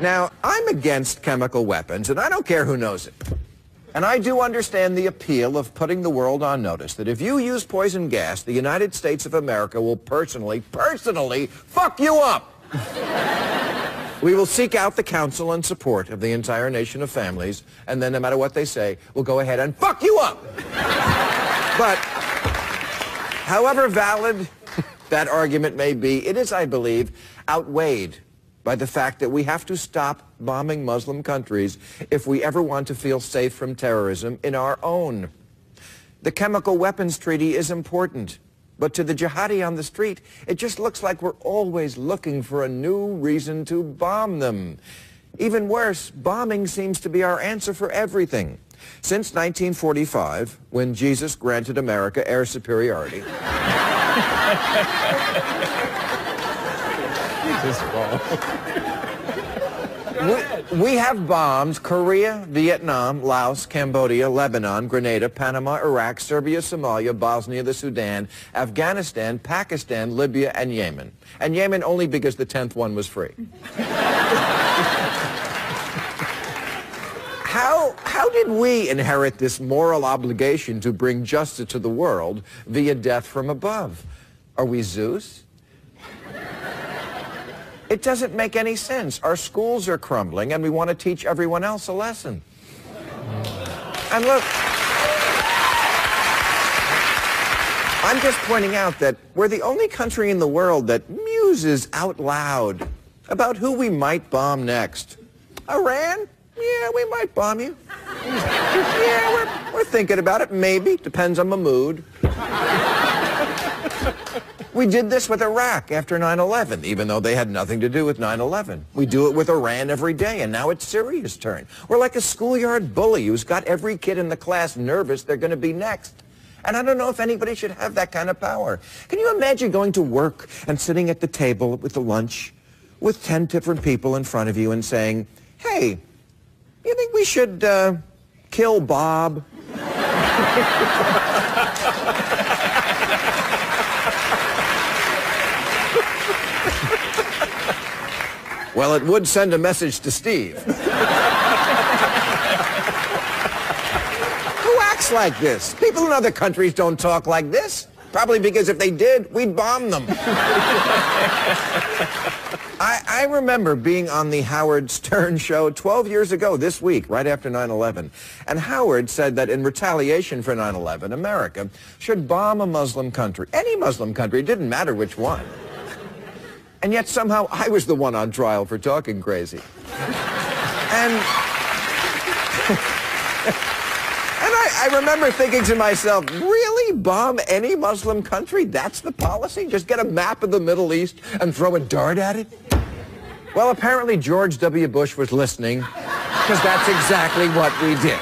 Now, I'm against chemical weapons, and I don't care who knows it. And I do understand the appeal of putting the world on notice that if you use poison gas, the United States of America will personally, personally fuck you up. we will seek out the counsel and support of the entire nation of families, and then no matter what they say, we'll go ahead and fuck you up. but however valid that argument may be, it is, I believe, outweighed by the fact that we have to stop bombing Muslim countries if we ever want to feel safe from terrorism in our own. The chemical weapons treaty is important, but to the jihadi on the street, it just looks like we're always looking for a new reason to bomb them. Even worse, bombing seems to be our answer for everything. Since 1945, when Jesus granted America air superiority, we, we have bombed Korea, Vietnam, Laos, Cambodia, Lebanon, Grenada, Panama, Iraq, Serbia, Somalia, Bosnia, the Sudan, Afghanistan, Pakistan, Libya, and Yemen. And Yemen only because the 10th one was free. how, how did we inherit this moral obligation to bring justice to the world via death from above? Are we Zeus? It doesn't make any sense. Our schools are crumbling, and we want to teach everyone else a lesson. And look, I'm just pointing out that we're the only country in the world that muses out loud about who we might bomb next. Iran? Yeah, we might bomb you. yeah, we're, we're thinking about it. Maybe. Depends on the mood. We did this with Iraq after 9-11, even though they had nothing to do with 9-11. We do it with Iran every day, and now it's Syria's turn. We're like a schoolyard bully who's got every kid in the class nervous they're going to be next. And I don't know if anybody should have that kind of power. Can you imagine going to work and sitting at the table with the lunch with 10 different people in front of you and saying, hey, you think we should uh, kill Bob? Well, it would send a message to Steve. Who acts like this? People in other countries don't talk like this. Probably because if they did, we'd bomb them. I, I, remember being on the Howard Stern show 12 years ago this week, right after 9-11. And Howard said that in retaliation for 9-11, America should bomb a Muslim country. Any Muslim country, it didn't matter which one. And yet somehow I was the one on trial for talking crazy. And, and I, I, remember thinking to myself, really bomb any Muslim country? That's the policy? Just get a map of the Middle East and throw a dart at it? Well, apparently George W. Bush was listening because that's exactly what we did.